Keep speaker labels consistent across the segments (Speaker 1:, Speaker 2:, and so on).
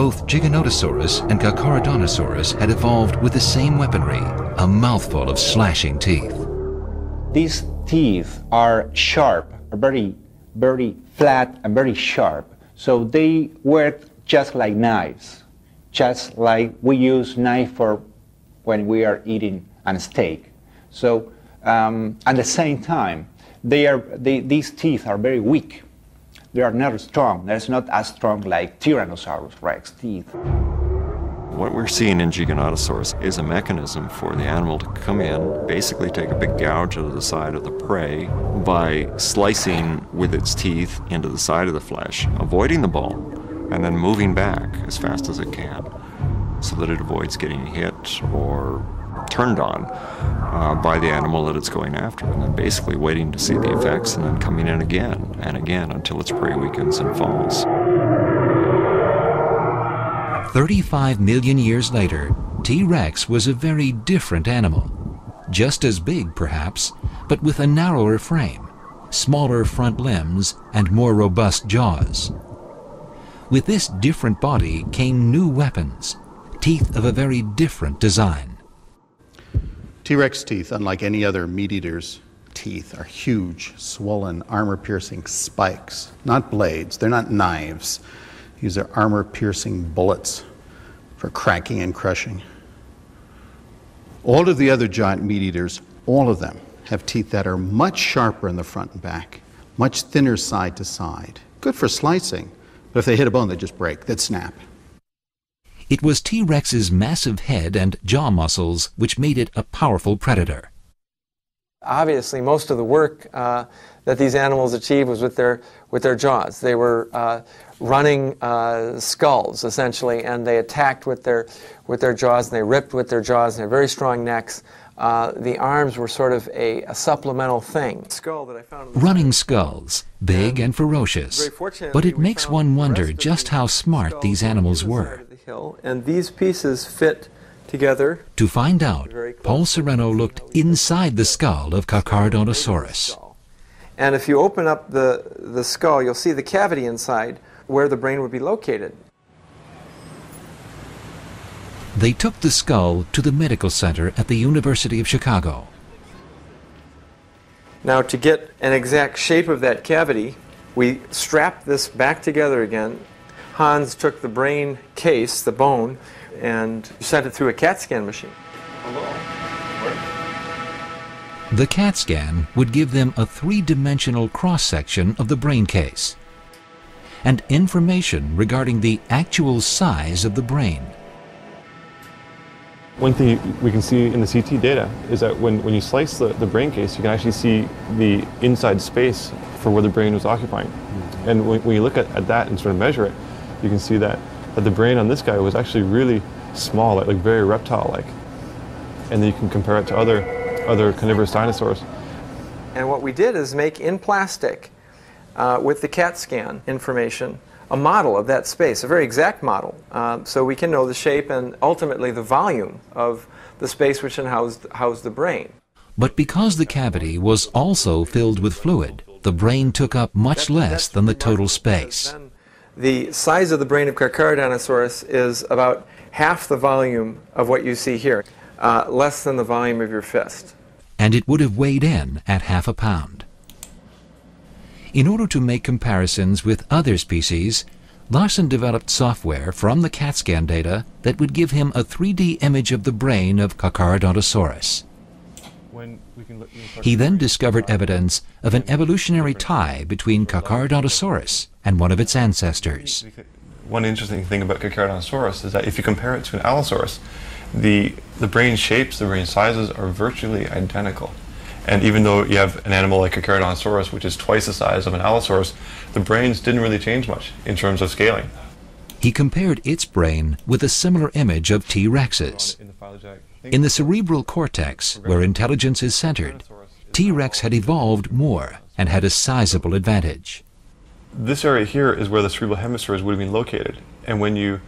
Speaker 1: both Giganotosaurus and Carcharodontosaurus had evolved with the same weaponry, a mouthful of slashing teeth.
Speaker 2: These teeth are sharp, very, very flat and very sharp. So they work just like knives, just like we use knife for when we are eating a steak. So um, at the same time, they are, they, these teeth are very weak. They are not strong. They're not as strong like Tyrannosaurus rex teeth.
Speaker 3: What we're seeing in Giganotosaurus is a mechanism for the animal to come in, basically take a big gouge out of the side of the prey by slicing with its teeth into the side of the flesh, avoiding the bone, and then moving back as fast as it can so that it avoids getting hit or turned on uh, by the animal that it's going after, and then basically waiting to see the effects and then coming in again and again until its prey weakens and falls.
Speaker 1: 35 million years later, T. rex was a very different animal. Just as big, perhaps, but with a narrower frame, smaller front limbs, and more robust jaws. With this different body came new weapons, teeth of a very different design.
Speaker 4: T. rex teeth, unlike any other meat eater's teeth, are huge, swollen, armor piercing spikes, not blades. They're not knives. These are armor piercing bullets for cracking and crushing. All of the other giant meat eaters, all of them, have teeth that are much sharper in the front and back, much thinner side to side. Good for slicing, but if they hit a bone, they just break, they'd snap.
Speaker 1: It was T. rex's massive head and jaw muscles which made it a powerful predator.
Speaker 5: Obviously, most of the work uh, that these animals achieved was with their, with their jaws. They were uh, running uh, skulls, essentially, and they attacked with their, with their jaws, and they ripped with their jaws, and they had very strong necks. Uh, the arms were sort of a, a supplemental thing. Skull that I found
Speaker 1: Running skulls, big and, and ferocious. But it makes one wonder just how smart these animals were.
Speaker 5: The and these pieces fit together.
Speaker 1: To find out, Paul Sereno looked inside the skull of Carcharodontosaurus.
Speaker 5: And if you open up the, the skull, you'll see the cavity inside where the brain would be located.
Speaker 1: They took the skull to the medical center at the University of Chicago.
Speaker 5: Now, to get an exact shape of that cavity, we strap this back together again. Hans took the brain case, the bone, and sent it through a CAT scan machine.
Speaker 1: The CAT scan would give them a three-dimensional cross-section of the brain case and information regarding the actual size of the brain.
Speaker 6: One thing we can see in the CT data is that when, when you slice the, the brain case, you can actually see the inside space for where the brain was occupying. And when, when you look at, at that and sort of measure it, you can see that, that the brain on this guy was actually really small, like, like very reptile-like. And then you can compare it to other, other carnivorous dinosaurs.
Speaker 5: And what we did is make in plastic uh, with the CAT scan information a model of that space, a very exact model, uh, so we can know the shape and ultimately the volume of the space which housed, housed the brain.
Speaker 1: But because the cavity was also filled with fluid, the brain took up much less than the total space.
Speaker 5: The size of the brain of Carcharodontosaurus is about half the volume of what you see here, uh, less than the volume of your fist.
Speaker 1: And it would have weighed in at half a pound. In order to make comparisons with other species, Larsson developed software from the CAT scan data that would give him a 3D image of the brain of Carcharodontosaurus. He then discovered evidence of an evolutionary tie between Carcharodontosaurus and one of its ancestors.
Speaker 6: One interesting thing about Carcharodontosaurus is that if you compare it to an Allosaurus, the, the brain shapes, the brain sizes are virtually identical. And even though you have an animal like a Carcharodontosaurus, which is twice the size of an Allosaurus, the brains didn't really change much in terms of scaling.
Speaker 1: He compared its brain with a similar image of T. rex's. In the cerebral cortex, where intelligence is centered, T. rex had evolved more and had a sizable advantage.
Speaker 6: This area here is where the cerebral hemispheres would have been located. And when you,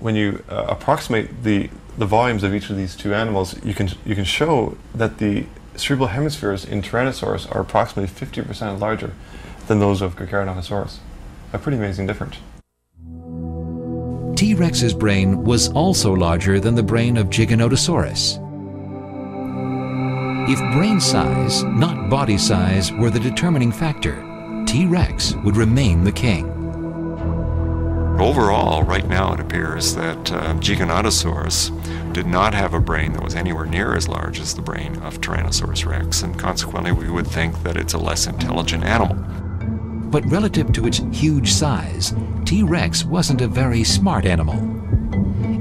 Speaker 6: when you uh, approximate the, the volumes of each of these two animals, you can, you can show that the cerebral hemispheres in Tyrannosaurus are approximately 50% larger than those of Carcharodontosaurus. A pretty amazing difference.
Speaker 1: T-Rex's brain was also larger than the brain of Giganotosaurus. If brain size, not body size, were the determining factor, T-Rex would remain the king.
Speaker 3: Overall, right now it appears that uh, Giganotosaurus did not have a brain that was anywhere near as large as the brain of Tyrannosaurus rex, and consequently we would think that it's a less intelligent animal.
Speaker 1: But relative to its huge size, T-Rex wasn't a very smart animal.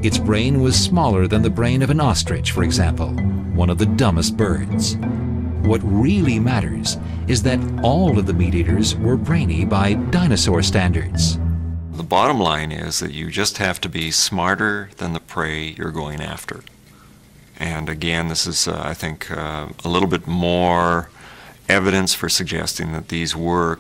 Speaker 1: Its brain was smaller than the brain of an ostrich, for example, one of the dumbest birds. What really matters is that all of the meat eaters were brainy by dinosaur standards.
Speaker 3: The bottom line is that you just have to be smarter than the prey you're going after. And again, this is, uh, I think, uh, a little bit more evidence for suggesting that these were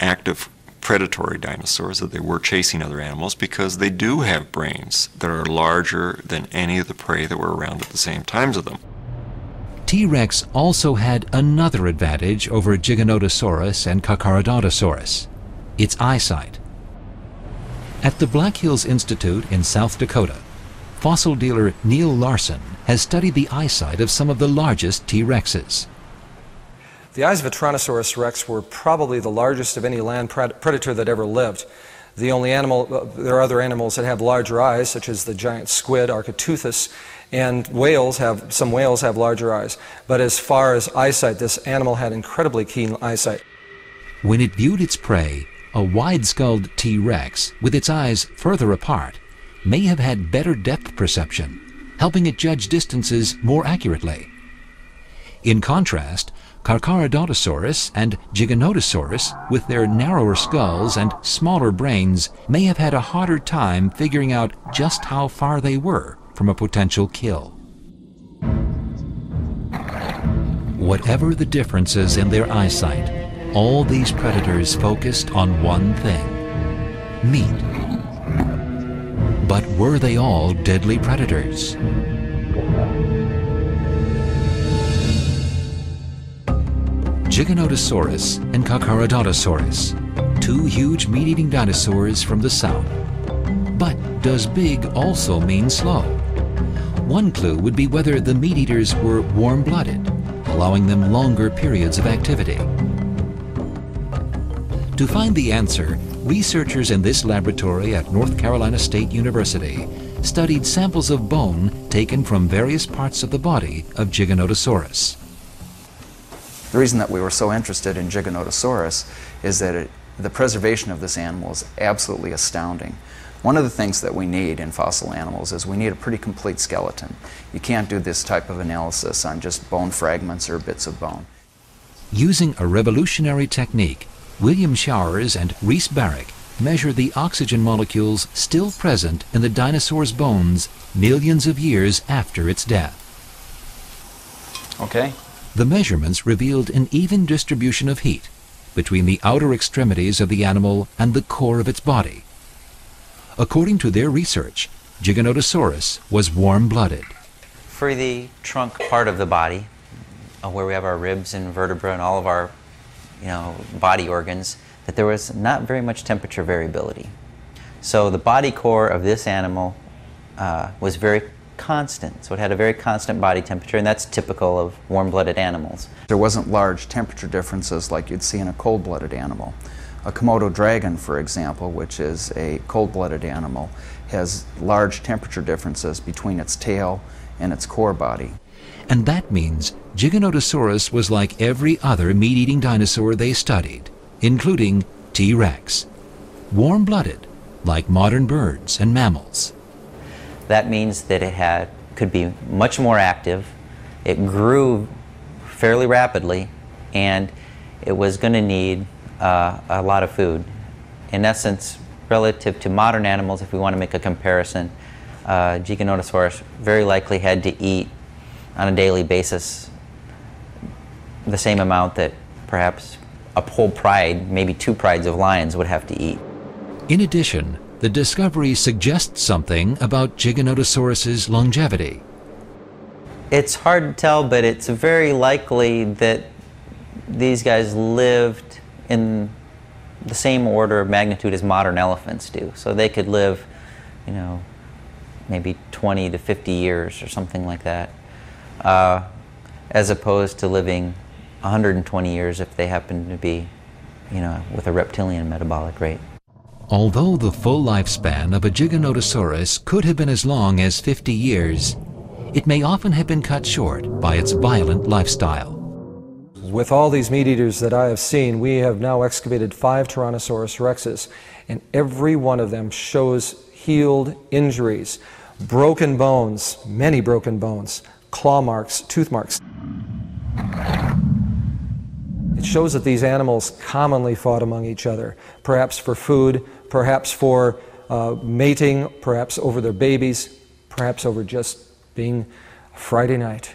Speaker 3: active predatory dinosaurs, that they were chasing other animals because they do have brains that are larger than any of the prey that were around at the same times of them.
Speaker 1: T-Rex also had another advantage over Giganotosaurus and Carcharodontosaurus, its eyesight. At the Black Hills Institute in South Dakota, fossil dealer Neal Larson has studied the eyesight of some of the largest T-Rexes.
Speaker 7: The eyes of a Tyrannosaurus rex were probably the largest of any land pred predator that ever lived. The only animal, uh, there are other animals that have larger eyes, such as the giant squid, Architeuthis, and whales have, some whales have larger eyes. But as far as eyesight, this animal had incredibly keen eyesight.
Speaker 1: When it viewed its prey, a wide-skulled T-Rex, with its eyes further apart, may have had better depth perception, helping it judge distances more accurately. In contrast, Carcharodontosaurus and Giganotosaurus, with their narrower skulls and smaller brains, may have had a harder time figuring out just how far they were from a potential kill. Whatever the differences in their eyesight, all these predators focused on one thing meat. But were they all deadly predators? Giganotosaurus and Carcharodontosaurus, two huge meat-eating dinosaurs from the south. But does big also mean slow? One clue would be whether the meat-eaters were warm-blooded, allowing them longer periods of activity. To find the answer, researchers in this laboratory at North Carolina State University studied samples of bone taken from various parts of the body of Giganotosaurus.
Speaker 8: The reason that we were so interested in Giganotosaurus is that it, the preservation of this animal is absolutely astounding. One of the things that we need in fossil animals is we need a pretty complete skeleton. You can't do this type of analysis on just bone fragments or bits of bone.
Speaker 1: Using a revolutionary technique, William Showers and Reese Barrick measure the oxygen molecules still present in the dinosaur's bones millions of years after its death.
Speaker 8: Okay,
Speaker 1: the measurements revealed an even distribution of heat between the outer extremities of the animal and the core of its body. According to their research, Giganotosaurus was warm-blooded.
Speaker 9: For the trunk part of the body, uh, where we have our ribs and vertebra and all of our you know, body organs, that there was not very much temperature variability. So the body core of this animal uh, was very constant. So it had a very constant body temperature, and that's typical of warm-blooded animals.
Speaker 8: There wasn't large temperature differences like you'd see in a cold-blooded animal. A Komodo dragon, for example, which is a cold-blooded animal, has large temperature differences between its tail and its core body.
Speaker 1: And that means Giganotosaurus was like every other meat-eating dinosaur they studied, including T-Rex. Warm-blooded, like modern birds and mammals.
Speaker 9: That means that it had, could be much more active, it grew fairly rapidly, and it was going to need uh, a lot of food. In essence, relative to modern animals, if we want to make a comparison, uh, Giganotosaurus very likely had to eat on a daily basis the same amount that perhaps a whole pride, maybe two prides of lions would have to eat.
Speaker 1: In addition, the discovery suggests something about Giganotosaurus's longevity.
Speaker 9: It's hard to tell, but it's very likely that these guys lived in the same order of magnitude as modern elephants do. So they could live you know, maybe 20 to 50 years or something like that, uh, as opposed to living 120 years if they happen to be, you know, with a reptilian metabolic rate.
Speaker 1: Although the full lifespan of a Giganotosaurus could have been as long as 50 years, it may often have been cut short by its violent lifestyle.
Speaker 7: With all these meat eaters that I have seen, we have now excavated five Tyrannosaurus rexes, and every one of them shows healed injuries, broken bones, many broken bones, claw marks, tooth marks. It shows that these animals commonly fought among each other, perhaps for food, perhaps for uh, mating, perhaps over their babies, perhaps over just being Friday night.